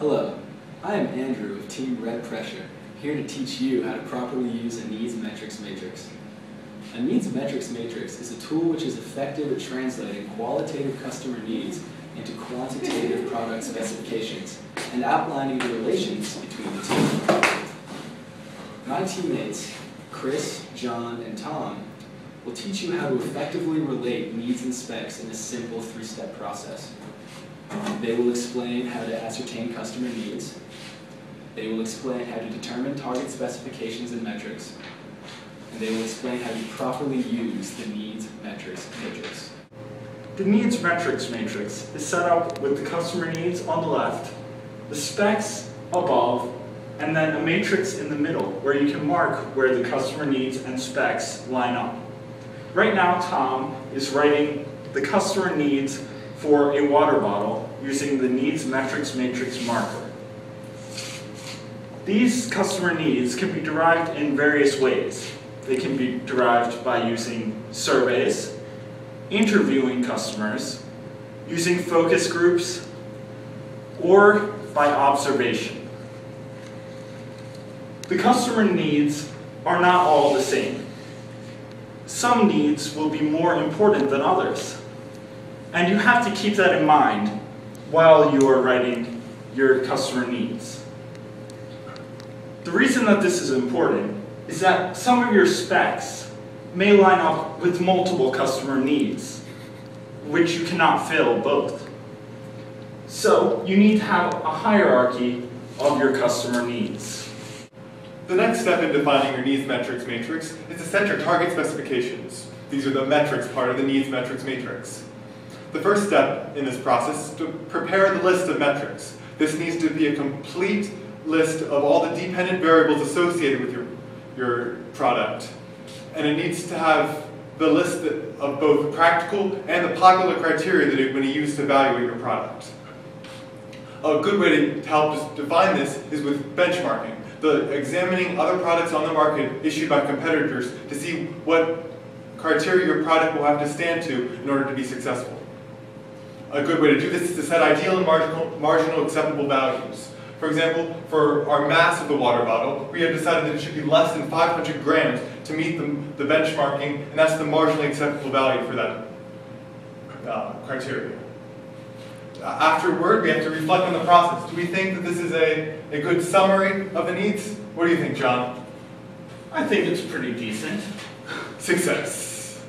Hello, I am Andrew of Team Red Pressure, here to teach you how to properly use a needs metrics matrix. A needs metrics matrix is a tool which is effective at translating qualitative customer needs into quantitative product specifications and outlining the relations between the two. My teammates, Chris, John, and Tom, will teach you how to effectively relate needs and specs in a simple three-step process. They will explain how to ascertain customer needs. They will explain how to determine target specifications and metrics. And they will explain how to properly use the needs metrics matrix. The needs metrics matrix is set up with the customer needs on the left, the specs above, and then a matrix in the middle where you can mark where the customer needs and specs line up. Right now, Tom is writing the customer needs for a water bottle using the needs metrics matrix marker. These customer needs can be derived in various ways. They can be derived by using surveys, interviewing customers, using focus groups, or by observation. The customer needs are not all the same. Some needs will be more important than others. And you have to keep that in mind while you are writing your customer needs. The reason that this is important is that some of your specs may line up with multiple customer needs, which you cannot fill both. So you need to have a hierarchy of your customer needs. The next step in defining your needs metrics matrix is to set your target specifications. These are the metrics part of the needs metrics matrix. The first step in this process is to prepare the list of metrics. This needs to be a complete list of all the dependent variables associated with your, your product. And it needs to have the list of both practical and the popular criteria that you're going to use to evaluate your product. A good way to help define this is with benchmarking. The examining other products on the market issued by competitors to see what criteria your product will have to stand to in order to be successful. A good way to do this is to set ideal and marginal, marginal acceptable values. For example, for our mass of the water bottle, we have decided that it should be less than 500 grams to meet the, the benchmarking, and that's the marginally acceptable value for that uh, criteria. Afterward, we have to reflect on the process. Do we think that this is a, a good summary of the needs? What do you think, John? I think it's pretty decent. Success.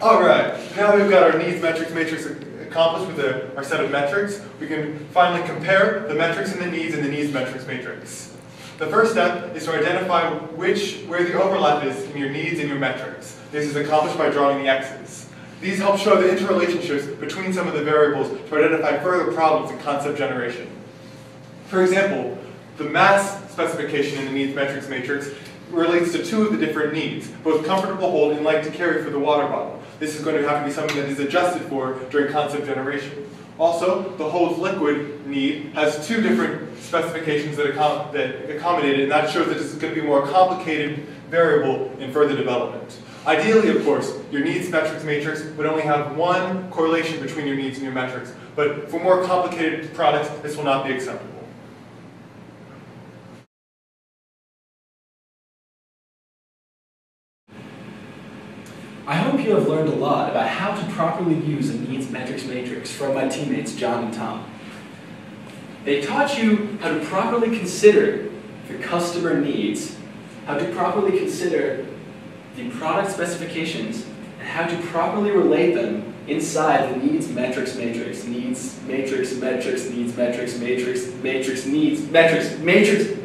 All right, now we've got our needs metrics matrix accomplished with our set of metrics. We can finally compare the metrics and the needs in the needs metrics matrix. The first step is to identify which, where the overlap is in your needs and your metrics. This is accomplished by drawing the X's. These help show the interrelationships between some of the variables to identify further problems in concept generation. For example, the mass specification in the needs metrics matrix relates to two of the different needs, both comfortable hold and light to carry for the water bottle. This is going to have to be something that is adjusted for during concept generation. Also, the holds liquid need has two different specifications that, accom that accommodate it, and that shows that this is going to be a more complicated variable in further development. Ideally, of course, your needs metrics matrix would only have one correlation between your needs and your metrics, but for more complicated products, this will not be acceptable. I hope you have learned a lot about how to properly use a needs metrics matrix from my teammates John and Tom. They taught you how to properly consider the customer needs, how to properly consider the product specifications, and how to properly relate them inside the needs metrics matrix. Needs matrix, metrics, needs metrics, matrix, matrix, needs, metrics, matrix,